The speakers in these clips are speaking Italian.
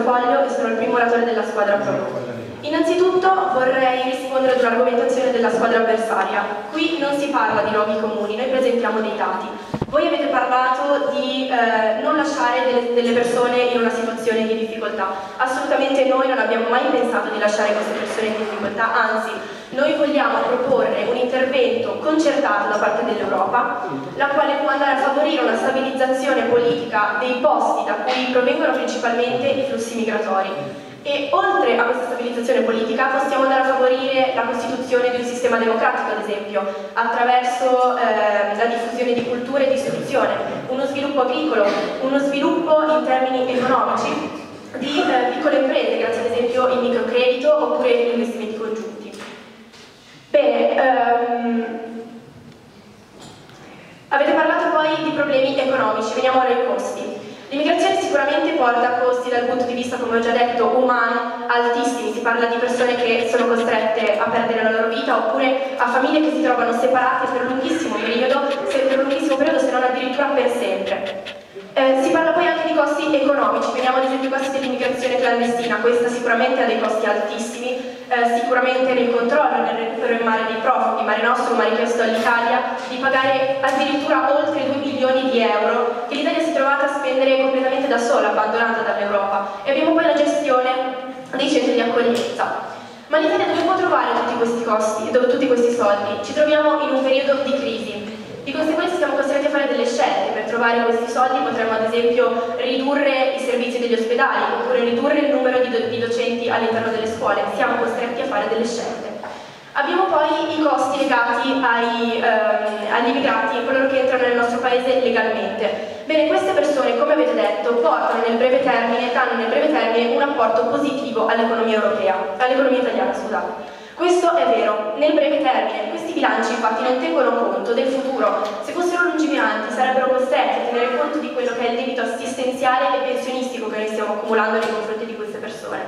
portafoglio e sono il primo oratore della squadra Pro. Innanzitutto vorrei rispondere ad un'argomentazione della squadra avversaria. Qui non si parla di luoghi comuni, noi presentiamo dei dati. Voi avete parlato di eh, non lasciare delle, delle, persone in una situazione di difficoltà. Assolutamente noi non abbiamo mai pensato di lasciare queste persone in difficoltà, anzi noi vogliamo proporre un intervento concertato da parte dell'Europa, la quale può andare a favorire una stabilizzazione politica dei posti da cui provengono principalmente i flussi migratori e oltre a questa stabilizzazione politica possiamo andare a favorire la costituzione di un sistema democratico, ad esempio, attraverso eh, la diffusione di cultura e di istruzione, uno sviluppo agricolo, uno sviluppo in termini economici di eh, piccole imprese, grazie ad esempio il microcredito oppure gli investimenti congiunti. Bene, ehm, avete parlato poi di problemi economici, veniamo ora ai costi. L'immigrazione sicuramente porta a costi dal punto di vista, come ho già detto, umano altissimi, si parla di persone che sono costrette a perdere la loro vita oppure a famiglie che si trovano separate per un lunghissimo periodo, se, per un lunghissimo periodo se non addirittura per sempre. Eh, si parla poi anche di costi economici, vediamo ad esempio i costi dell'immigrazione clandestina, questa sicuramente ha dei costi altissimi, eh, sicuramente nel controllo, nel recupero in mare dei profughi, Mare Nostrum ha richiesto all'Italia di pagare addirittura oltre 2 milioni di euro che l'Italia si è trovata a spendere completamente da sola, abbandonata dall'Europa. E abbiamo poi la gestione dei centri di accoglienza. Ma l'Italia dove può trovare tutti questi costi, tutti questi soldi? Ci troviamo in un periodo di crisi, di conseguenza siamo costretti a fare delle scelte, per trovare questi soldi potremmo ad esempio ridurre i servizi degli ospedali oppure ridurre il numero di, do di docenti all'interno delle scuole, siamo costretti a fare delle scelte. Abbiamo poi i costi legati ai, ehm, agli immigrati, coloro che entrano nel nostro paese legalmente. Bene, queste persone, come avete detto, portano nel breve termine, danno nel breve termine un apporto positivo all'economia all'economia italiana, scusate. Questo è vero, nel breve termine, questi bilanci infatti non tengono conto del futuro. Se fossero lungimiranti sarebbero costretti a tenere conto di quello che è il debito assistenziale e pensionistico che noi stiamo accumulando nei confronti di queste persone.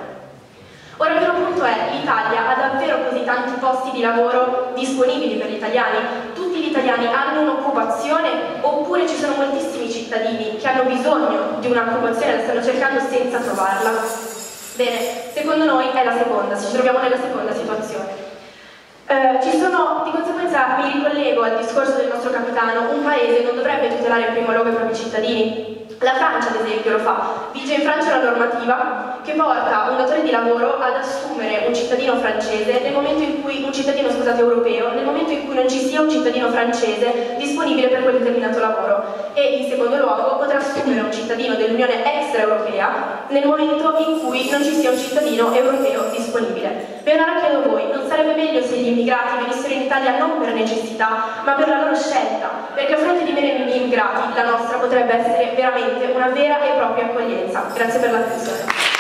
Ora il vero punto è, l'Italia ha davvero così tanti posti di lavoro disponibili per gli italiani? Tutti gli italiani hanno un'occupazione oppure ci sono moltissimi cittadini che hanno bisogno di un'occupazione e la stanno cercando senza trovarla? Bene, secondo noi è la seconda, ci troviamo nella seconda situazione. Eh, ci sono, di conseguenza mi ricollego al discorso del nostro capitano, un paese non dovrebbe tutelare in primo luogo i propri cittadini, la Francia, ad esempio, lo fa. Vige in Francia una normativa che porta un datore di lavoro ad assumere un cittadino francese nel momento in cui, un cittadino scusate, europeo, nel momento in cui non ci sia un cittadino francese disponibile per quel determinato lavoro. E in secondo luogo potrà assumere un cittadino dell'Unione extraeuropea nel momento in cui non ci sia un cittadino europeo disponibile. Beh, allora chiedo voi, non sarebbe meglio se gli immigrati venissero in Italia non per necessità, ma per la loro scelta? Perché a fronte di meno immigrati la nostra potrebbe essere veramente una vera e propria accoglienza. Grazie per l'attenzione.